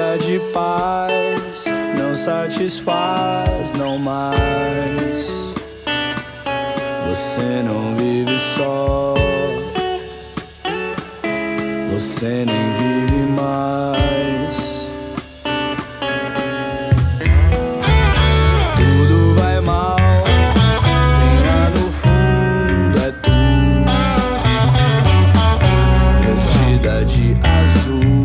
dia de paz não satisfaz, não mais. Você não vive só, você nem vive mais. Tudo vai mal, vem lá no fundo é tu, vestida de azul.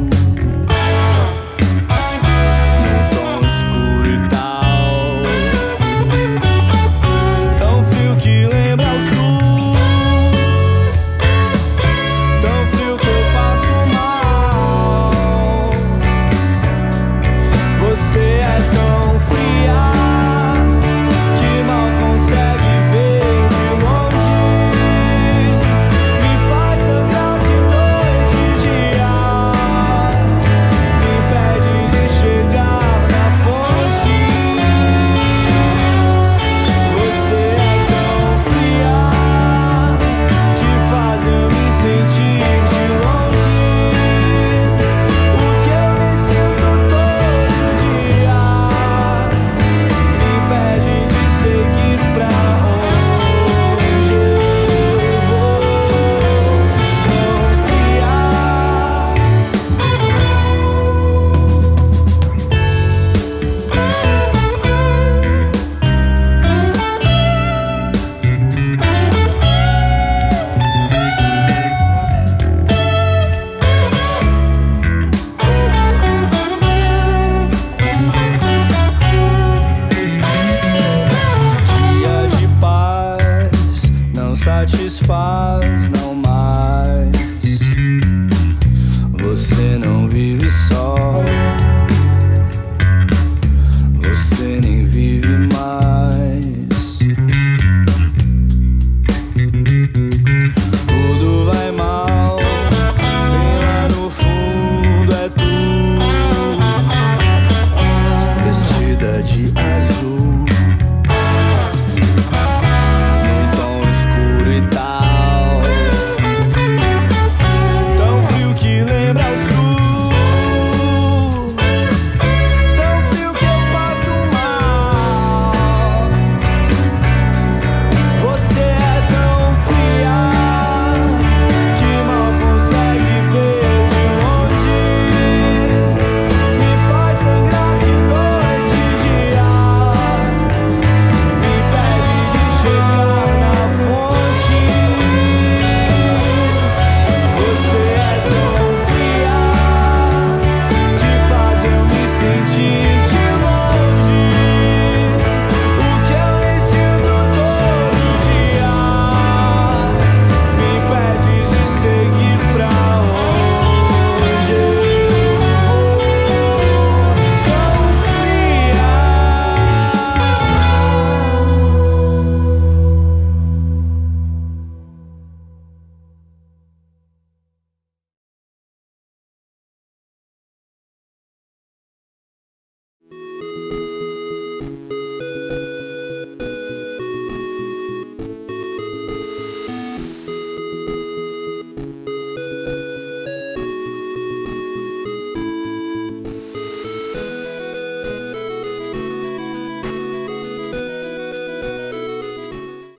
satisfaz, não mais. Você não vive só.